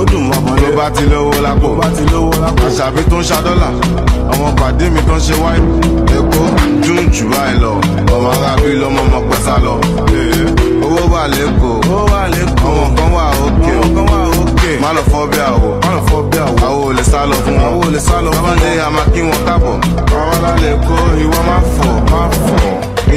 ó dùn wá mọ́lẹ́. ló bá ti lówó lápò bá ti lówó àṣàbí tó ń ṣa dọ́là àwọn pàdé mi tó ń ṣe wáyé. èkó dùn jù báyìí lọ ọmọ arábí lọmọ ọmọ pẹ́sà lọ. Eh. owó wà lẹ́kọ̀ọ́ owó wà lẹ́kọ̀ọ́ ọmọ kan wà òkè ọmọ kan wà òkè. má lọ fọ́ bí àwọ̀ má lọ fọ́ àwọ̀. ò lè sá lọ fún wọn àwọn ò lè sá lọ fún wọn. bábá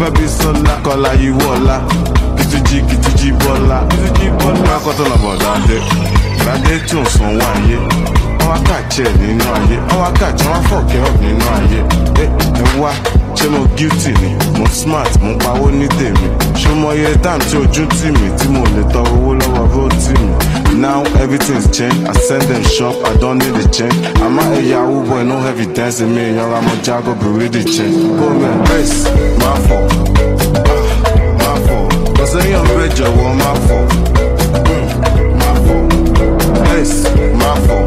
Fẹ́bísọ́lá Kọ́lá Ìwọ́lá Kìtìjì Kìtìjì Bọ́lá Kìtìjì Bọ́lá Akọ́tọ̀lọ́bọ̀ Dàdé Dàdé tí ò sùn wáyé ọwọ́ kàjẹ́ nínú ayé ọwọ́ kàjẹ́ wọn fọ̀kẹ́ n'inu nínú ayé ẹ wá. ṣé mo guilty ni mo smart mo pawó ní tèmi ṣé mo yẹ time tí ojú tì mí tí mo lè tọ owó lọ́wọ́ bó tì mí. Now everything's changed. I send them shop, I don't need a change. I'm out here, Yahoo boy, no heavy dancing. Me and y'all, I'm a jago, be really change. Go me embrace, my fault. Ah, my fault. Cause I am rich, I want my fault. Mm, my fault. my fault.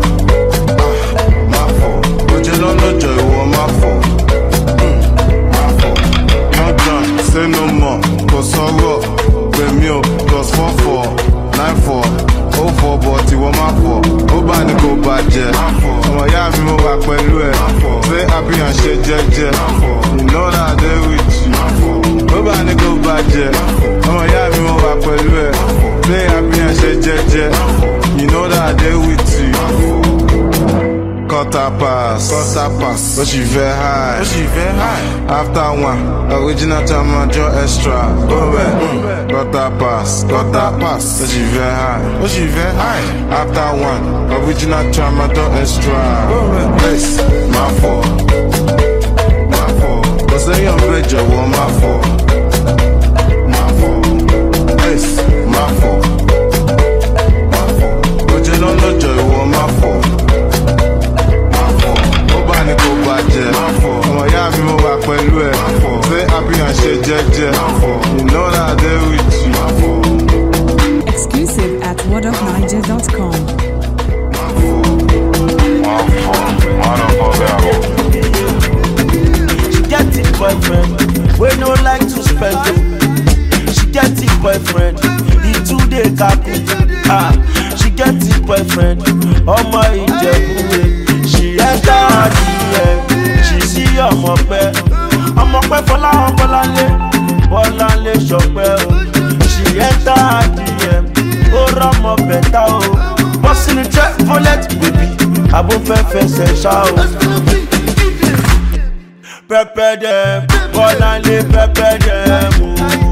plus four four nine four ó fọ bọ̀ tí wọ́n máa fọ̀ ó bá ní kó bàjẹ́ ọmọ ìyá mi mo wà pẹ̀lú ẹ̀ ṣé àbíyàn ṣe jẹ́jẹ́ ìnáwó àdé wìjì ó bá ní kó bàjẹ́ ọmọ ìyá mi mo wà pẹ̀lú ẹ̀ ṣé àbíyàn ṣe jẹ́jẹ́. Butter pass, butter pass. But she very high, but she very high. After one, original time draw extra. Go back, butter pass, butter pass. But she very high, but she very high. After one, original time draw extra. Go back, my fault. boyfriend wey no like to spend o she get him boyfriend he too dey kaku ah she get him boyfriend ọmọ ìjẹ̀búwe she enter her dm she see ọmọ pẹ́ ọmọ pẹ́ fọláhàn bọ́láńlé bọ́láńlé ṣọpẹ́ o she enter her dm ó rọmọ bẹ̀ta o bọ́sìnì jẹ́ bullet baby abúfẹ́fẹ́ ṣẹ̀ṣá o pẹ́pẹ́ dẹ́ Bọ́láńlé pẹ́pẹ́ dẹ́ mú.